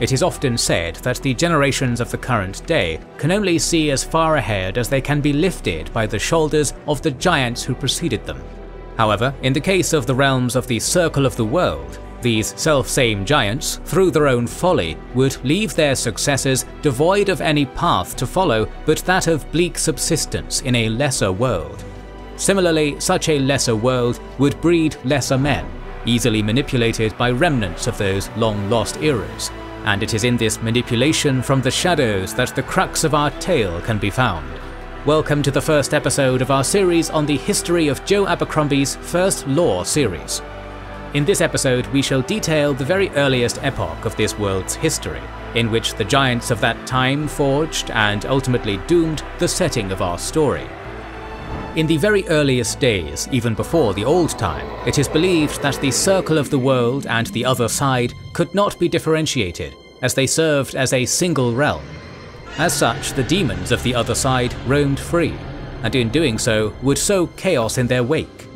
It is often said that the generations of the current day can only see as far ahead as they can be lifted by the shoulders of the giants who preceded them. However, in the case of the realms of the Circle of the World, these self-same giants, through their own folly, would leave their successors devoid of any path to follow but that of bleak subsistence in a lesser world. Similarly, such a lesser world would breed lesser men, easily manipulated by remnants of those long-lost eras, and it is in this manipulation from the shadows that the crux of our tale can be found. Welcome to the first episode of our series on the history of Joe Abercrombie's First Law series. In this episode, we shall detail the very earliest epoch of this world's history, in which the giants of that time forged and ultimately doomed the setting of our story. In the very earliest days, even before the Old Time, it is believed that the Circle of the World and the Other Side could not be differentiated, as they served as a single realm. As such, the demons of the Other Side roamed free, and in doing so would sow chaos in their wake.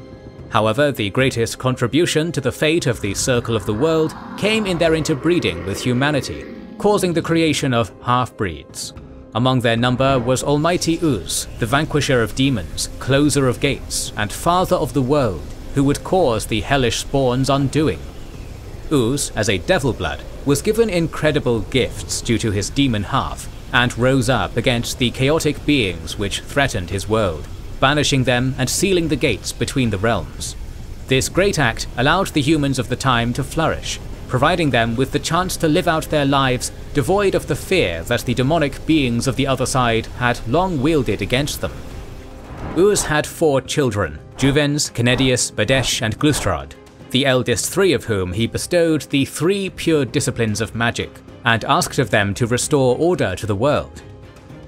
However, the greatest contribution to the fate of the Circle of the World came in their interbreeding with humanity, causing the creation of half-breeds. Among their number was Almighty Euz, the vanquisher of demons, closer of gates, and father of the world, who would cause the hellish spawn's undoing. Euz, as a devil blood, was given incredible gifts due to his demon half, and rose up against the chaotic beings which threatened his world banishing them and sealing the gates between the realms. This great act allowed the humans of the time to flourish, providing them with the chance to live out their lives devoid of the fear that the demonic beings of the other side had long wielded against them. Euz had four children, Juvens, Kanedias, Bedesh and Glustrod, the eldest three of whom he bestowed the three pure disciplines of magic, and asked of them to restore order to the world.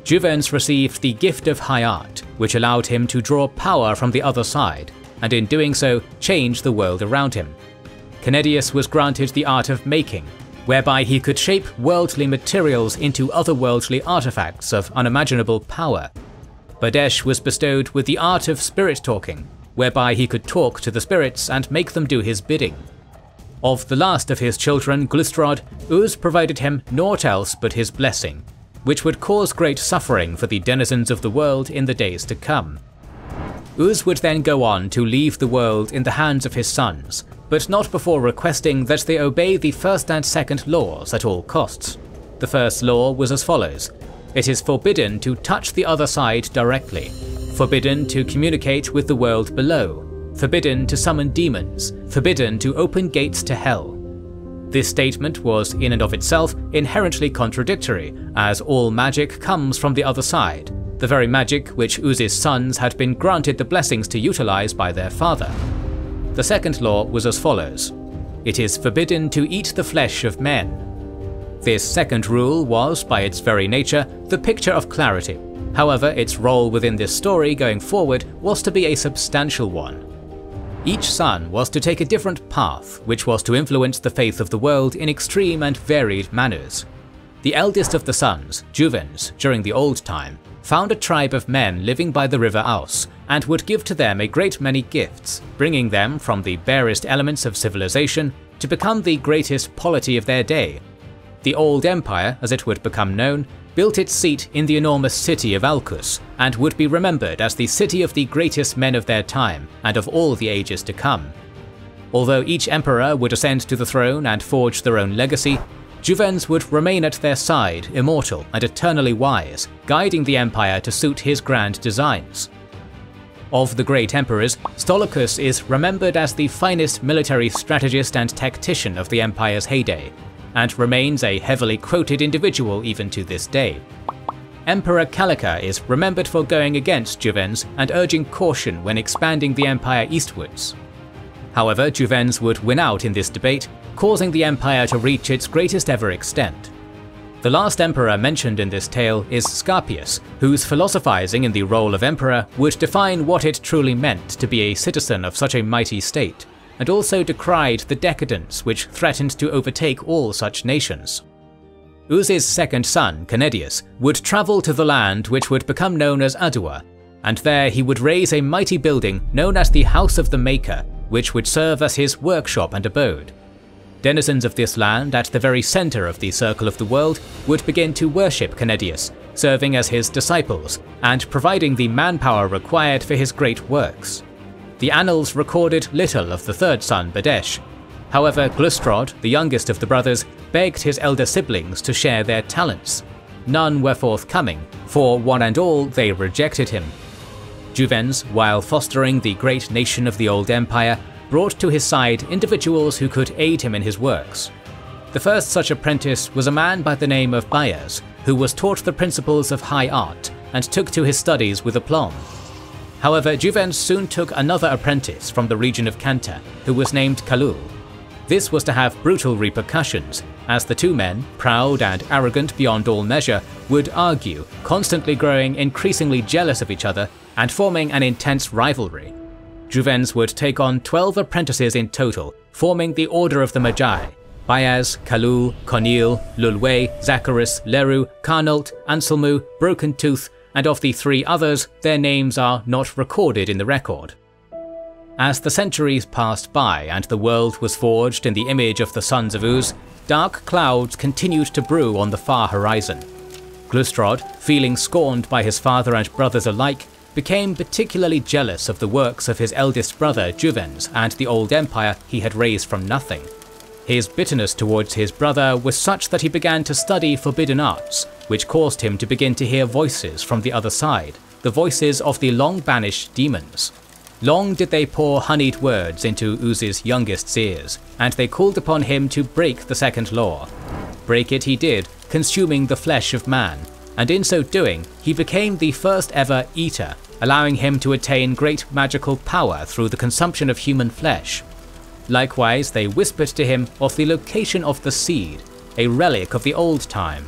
Juvens received the gift of high art, which allowed him to draw power from the other side, and in doing so, change the world around him. Kanedias was granted the art of making, whereby he could shape worldly materials into otherworldly artifacts of unimaginable power. Bedesh was bestowed with the art of spirit talking, whereby he could talk to the spirits and make them do his bidding. Of the last of his children, Glustrod, Euz provided him naught else but his blessing, which would cause great suffering for the denizens of the world in the days to come. Euz would then go on to leave the world in the hands of his sons, but not before requesting that they obey the first and second laws at all costs. The first law was as follows It is forbidden to touch the other side directly, forbidden to communicate with the world below, forbidden to summon demons, forbidden to open gates to hell, this statement was in and of itself inherently contradictory, as all magic comes from the other side, the very magic which Euz's sons had been granted the blessings to utilize by their father. The second law was as follows. It is forbidden to eat the flesh of men. This second rule was, by its very nature, the picture of clarity. However, its role within this story going forward was to be a substantial one. Each son was to take a different path, which was to influence the faith of the world in extreme and varied manners. The eldest of the sons, Juvens, during the Old Time, found a tribe of men living by the river Aos, and would give to them a great many gifts, bringing them from the barest elements of civilization to become the greatest polity of their day. The Old Empire, as it would become known, built its seat in the enormous city of Aulcus, and would be remembered as the city of the greatest men of their time and of all the ages to come. Although each emperor would ascend to the throne and forge their own legacy, Juvens would remain at their side, immortal and eternally wise, guiding the empire to suit his grand designs. Of the great emperors, Stolicus is remembered as the finest military strategist and tactician of the empire's heyday, and remains a heavily quoted individual even to this day. Emperor Kallicha is remembered for going against Juvens and urging caution when expanding the empire eastwards. However, Juvens would win out in this debate, causing the empire to reach its greatest ever extent. The last emperor mentioned in this tale is Scarpius, whose philosophizing in the role of emperor would define what it truly meant to be a citizen of such a mighty state and also decried the decadence which threatened to overtake all such nations. Euz's second son, Kanedias, would travel to the land which would become known as Adua, and there he would raise a mighty building known as the House of the Maker, which would serve as his workshop and abode. Denizens of this land at the very center of the Circle of the World would begin to worship Kanedias, serving as his disciples and providing the manpower required for his great works. The annals recorded little of the third son, Bedesh. However, Glustrod, the youngest of the brothers, begged his elder siblings to share their talents. None were forthcoming, for one and all they rejected him. Juvens, while fostering the great nation of the Old Empire, brought to his side individuals who could aid him in his works. The first such apprentice was a man by the name of Bayaz, who was taught the principles of high art and took to his studies with aplomb. However, Juvens soon took another apprentice from the region of Kanta, who was named Khalul. This was to have brutal repercussions, as the two men, proud and arrogant beyond all measure, would argue, constantly growing increasingly jealous of each other and forming an intense rivalry. Juvens would take on 12 apprentices in total, forming the Order of the Magi, Bayaz, Khalul, Cawneil, Yulwei, Zacharus, Leru, Karnault, Anselmi, Broken Tooth, and of the three others, their names are not recorded in the record. As the centuries passed by and the world was forged in the image of the Sons of Euz, dark clouds continued to brew on the far horizon. Glustrod, feeling scorned by his father and brothers alike, became particularly jealous of the works of his eldest brother Juvens and the old empire he had raised from nothing. His bitterness towards his brother was such that he began to study forbidden arts, which caused him to begin to hear voices from the other side, the voices of the long banished demons. Long did they pour honeyed words into Euz's youngest's ears, and they called upon him to break the second law. Break it he did, consuming the flesh of man, and in so doing, he became the first ever eater, allowing him to attain great magical power through the consumption of human flesh. Likewise, they whispered to him of the location of the seed, a relic of the old time.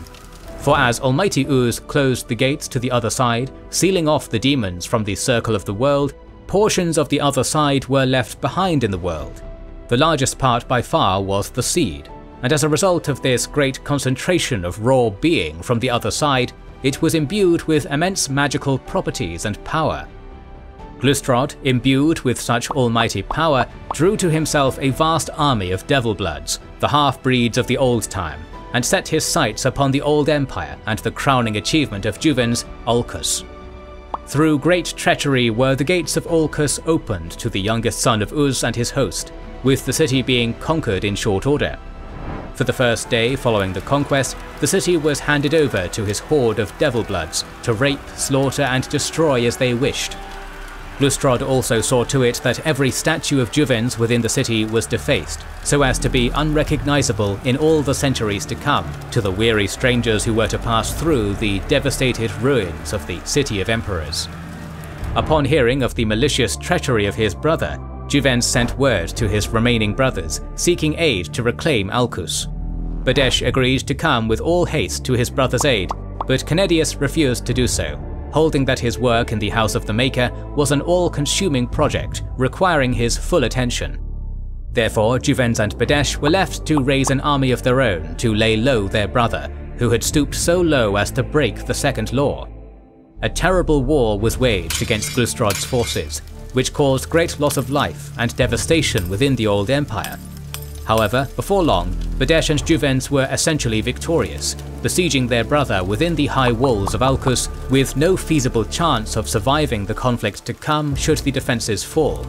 For as Almighty Euz closed the gates to the other side, sealing off the demons from the circle of the world, portions of the other side were left behind in the world. The largest part by far was the seed, and as a result of this great concentration of raw being from the other side, it was imbued with immense magical properties and power. Glustrod, imbued with such almighty power, drew to himself a vast army of devil-bloods, the half-breeds of the old time, and set his sights upon the old empire and the crowning achievement of Juvens, Aulcus. Through great treachery were the gates of Aulcus opened to the youngest son of Euz and his host, with the city being conquered in short order. For the first day following the conquest, the city was handed over to his horde of devil-bloods to rape, slaughter and destroy as they wished. Glustrod also saw to it that every statue of Juvens within the city was defaced, so as to be unrecognizable in all the centuries to come to the weary strangers who were to pass through the devastated ruins of the City of Emperors. Upon hearing of the malicious treachery of his brother, Juvens sent word to his remaining brothers, seeking aid to reclaim Aulcus. Bedesh agreed to come with all haste to his brother's aid, but Kanedias refused to do so, holding that his work in the House of the Maker was an all-consuming project requiring his full attention. Therefore, Juvens and Bedesh were left to raise an army of their own to lay low their brother, who had stooped so low as to break the second law. A terrible war was waged against Glustrod's forces, which caused great loss of life and devastation within the old empire. However, before long, Bedesh and Juvens were essentially victorious, besieging their brother within the high walls of Aulcus with no feasible chance of surviving the conflict to come should the defences fall.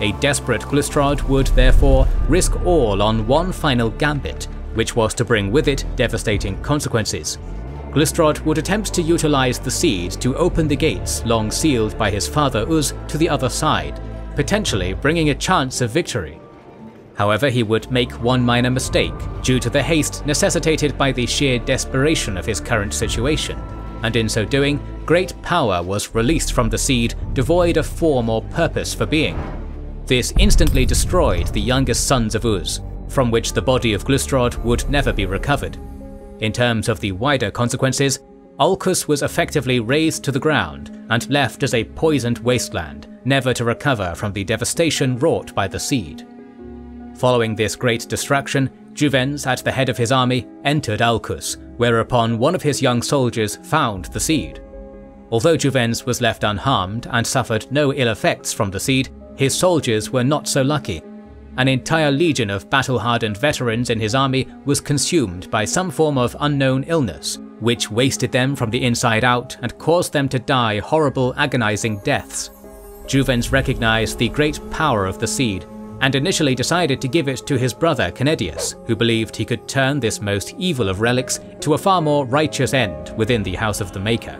A desperate Glustrod would therefore risk all on one final gambit, which was to bring with it devastating consequences. Glustrod would attempt to utilize the seed to open the gates long sealed by his father Euz to the other side, potentially bringing a chance of victory. However, he would make one minor mistake due to the haste necessitated by the sheer desperation of his current situation, and in so doing, great power was released from the seed devoid of form or purpose for being. This instantly destroyed the youngest sons of Euz, from which the body of Glustrod would never be recovered. In terms of the wider consequences, Aulcus was effectively razed to the ground and left as a poisoned wasteland, never to recover from the devastation wrought by the seed. Following this great destruction, Juvens, at the head of his army, entered Aulcus, whereupon one of his young soldiers found the seed. Although Juvens was left unharmed and suffered no ill effects from the seed, his soldiers were not so lucky. An entire legion of battle-hardened veterans in his army was consumed by some form of unknown illness, which wasted them from the inside out and caused them to die horrible agonizing deaths. Juvens recognized the great power of the seed and initially decided to give it to his brother Kanedias, who believed he could turn this most evil of relics to a far more righteous end within the House of the Maker.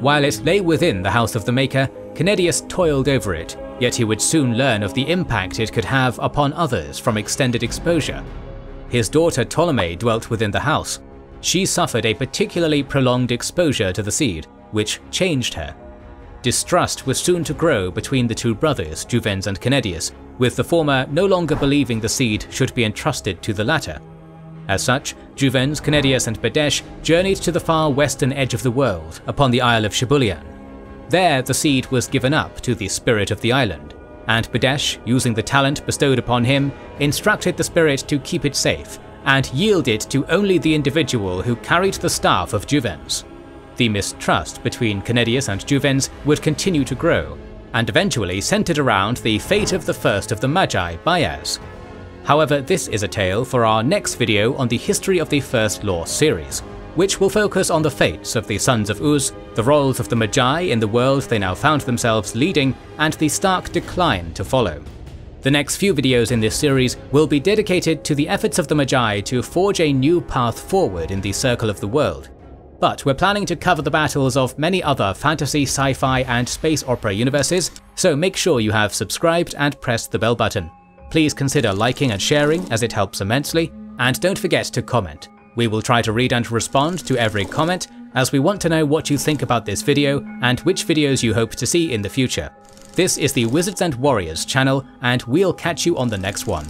While it lay within the House of the Maker, Kanedias toiled over it, yet he would soon learn of the impact it could have upon others from extended exposure. His daughter Tolomei dwelt within the house. She suffered a particularly prolonged exposure to the seed, which changed her. Distrust was soon to grow between the two brothers, Juvens and Kanedias, with the former no longer believing the seed should be entrusted to the latter. As such, Juvens, Kanedias and Bedesh journeyed to the far western edge of the world, upon the Isle of Shabulyan. There the seed was given up to the spirit of the island, and Bedesh, using the talent bestowed upon him, instructed the spirit to keep it safe, and yield it to only the individual who carried the staff of Juvens. The mistrust between Kanedias and Juvens would continue to grow, and eventually centered around the fate of the first of the Magi, Bayaz. However, this is a tale for our next video on the history of the First Law series, which will focus on the fates of the Sons of Euz, the roles of the Magi in the world they now found themselves leading, and the stark decline to follow. The next few videos in this series will be dedicated to the efforts of the Magi to forge a new path forward in the Circle of the World, but we're planning to cover the battles of many other fantasy, sci-fi and space opera universes, so make sure you have subscribed and pressed the bell button. Please consider liking and sharing as it helps immensely, and don't forget to comment. We will try to read and respond to every comment, as we want to know what you think about this video and which videos you hope to see in the future. This is the Wizards and Warriors channel, and we'll catch you on the next one.